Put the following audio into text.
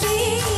be